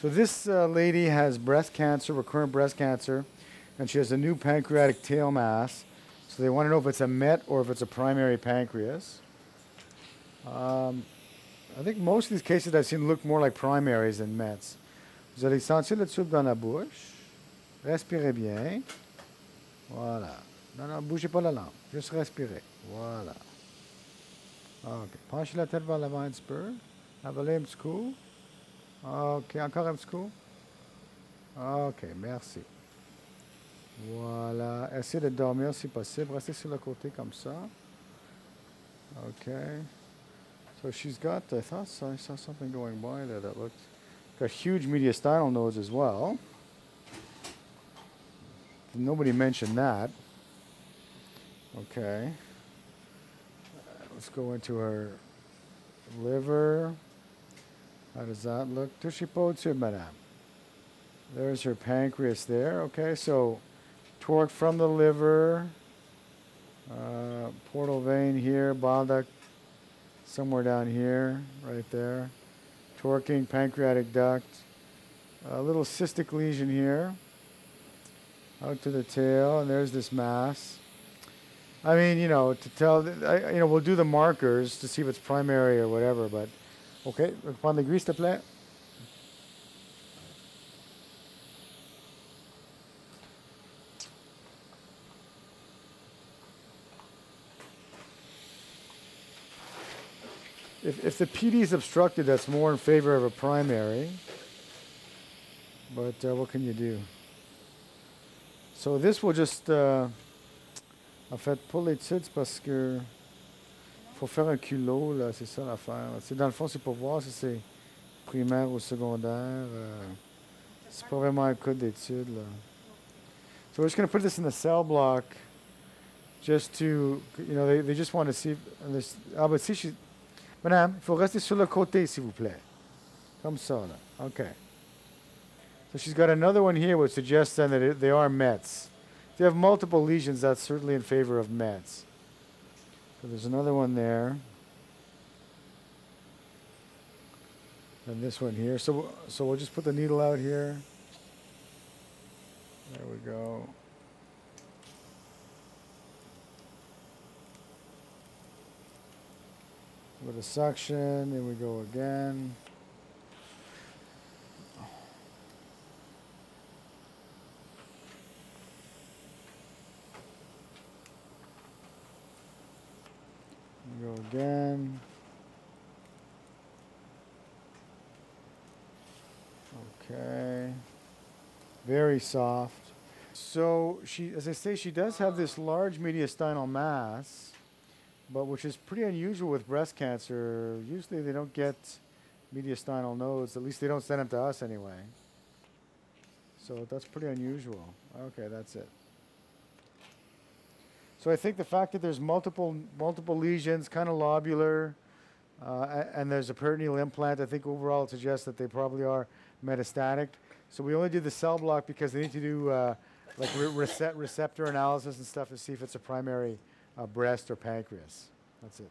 So this uh, lady has breast cancer, recurrent breast cancer, and she has a new pancreatic tail mass. So they want to know if it's a MET or if it's a primary pancreas. Um, I think most of these cases I've seen look more like primaries than METs. Vous allez sentir le tube dans la bouche. Respirez bien. Voilà. Non, non, bougez pas la langue. Juste respirez. Voilà. OK. Penchez la tête vers l'avant un petit peu. Avalez un petit coup. OK. Encore un petit coup. OK. Merci. Voilà. Essayez de dormir si possible. Restez sur le côté comme ça. OK. So she's got, I thought I saw something going by there that looked, got huge mediastinal nodes as well. Nobody mentioned that. Okay. Let's go into her liver. How does that look? Touchez madame. There's her pancreas there. Okay, so torque from the liver, uh, portal vein here, bile somewhere down here, right there. Torquing pancreatic duct. A little cystic lesion here. Out to the tail, and there's this mass. I mean, you know, to tell, I, you know, we'll do the markers to see if it's primary or whatever, but, okay, prendre l'aiguille, s'il te plaît. If, if the PD is obstructed, that's more in favor of a primary. But uh, what can you do? So this will just... Uh, en fait, pour l'étude, c'est parce que faut faire un culot, là, c'est ça l'affaire. Dans le fond, c'est pour voir si c'est primaire ou secondaire. Euh, c'est pas vraiment un cas d'étude, là. So we're just going to put this in the cell block just to, you know, they, they just want to see, ah, but si she, Madame, il faut rester sur le côté, s'il vous plaît. Comme ça, là. Okay. So she's got another one here which suggests then that it, they are Mets. If you have multiple lesions, that's certainly in favor of Mets. So there's another one there. And this one here. So, so we'll just put the needle out here. There we go. with a suction, then we go again. Go again. Okay. Very soft. So she, as I say, she does have this large mediastinal mass but which is pretty unusual with breast cancer. Usually they don't get mediastinal nodes. At least they don't send them to us anyway. So that's pretty unusual. Okay, that's it. So I think the fact that there's multiple multiple lesions, kind of lobular, uh, and there's a peritoneal implant, I think overall it suggests that they probably are metastatic. So we only did the cell block because they need to do uh, like re receptor analysis and stuff to see if it's a primary uh, breast or pancreas. That's it.